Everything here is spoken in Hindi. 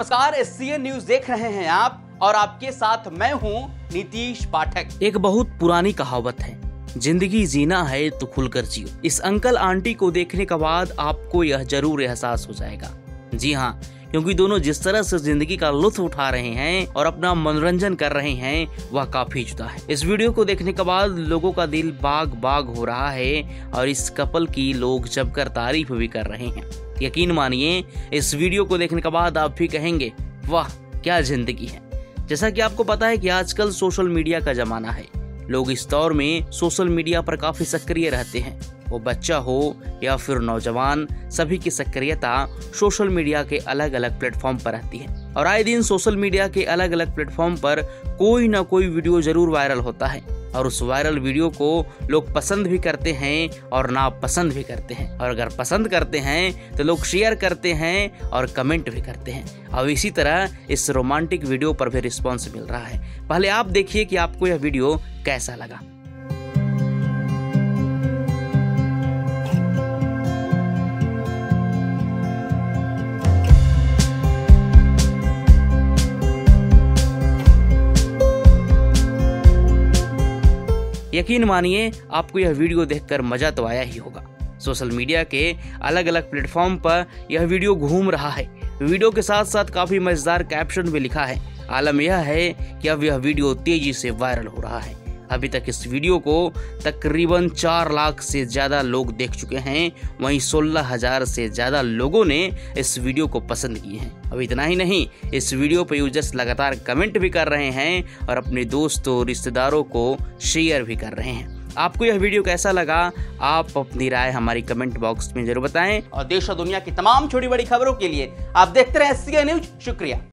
नमस्कार एस न्यूज़ देख रहे हैं आप और आपके साथ मैं हूँ नीतीश पाठक। एक बहुत पुरानी कहावत है, ज़िंदगी जीना है तो खुलकर जियो। इस अंकल आंटी को देखने के बाद आपको यह ज़रूर एहसास हो जाएगा। जी हाँ क्योंकि दोनों जिस तरह से ज़िंदगी का लुत्फ उठा रहे हैं और अपना मनोरंजन कर रहे हैं, वह काफ़ी जुदा है। इस वीडियो को देखने के बाद लोगों का दिल बाग बाग हो रहा है और इस कपल की लोग जमकर तारीफ़ भी कर रहे हैं। यकीन मानिए, इस वीडियो को देखने के बाद आप भी कहेंगे, वाह, क्या ज़िंदगी है। जैसा कि आपको पता है कि आजकल सोशल मीडिया का जमाना है। लोग इस दौर में सोशल मीडिया पर काफ़ी सक्रिय रहते हैं। वो बच्चा हो या फिर नौजवान, सभी की सक्रियता सोशल मीडिया के अलग अलग प्लेटफॉर्म पर रहती है। और आए दिन सोशल मीडिया के अलग अलग प्लेटफॉर्म पर कोई ना कोई वीडियो ज़रूर वायरल होता है। और उस वायरल वीडियो को लोग पसंद भी करते हैं और ना पसंद भी करते हैं। और अगर पसंद करते हैं तो लोग शेयर करते हैं और कमेंट भी करते हैं। और इसी तरह इस रोमांटिक वीडियो पर भी रिस्पॉन्स मिल रहा है। पहले आप देखिए कि आपको यह वीडियो कैसा लगा। यकीन मानिए, आपको यह वीडियो देखकर मज़ा तो आया ही होगा। सोशल मीडिया के अलग अलग प्लेटफॉर्म पर यह वीडियो घूम रहा है। वीडियो के साथ साथ काफ़ी मज़ेदार कैप्शन भी लिखा है। आलम यह है कि अब यह वीडियो तेज़ी से वायरल हो रहा है। अभी तक इस वीडियो को तकरीबन चार लाख से ज़्यादा लोग देख चुके हैं। वहीं सोलह हज़ार से ज़्यादा लोगों ने इस वीडियो को पसंद किए हैं। अब इतना ही नहीं, इस वीडियो पर यूज़र्स लगातार कमेंट भी कर रहे हैं और अपने दोस्तों रिश्तेदारों को शेयर भी कर रहे हैं। आपको यह वीडियो कैसा लगा, आप अपनी राय हमारी कमेंट बॉक्स में ज़रूर बताएँ। और देश और दुनिया की तमाम छोटी बड़ी खबरों के लिए आप देखते रहे न्यूज़ शुक्रिया।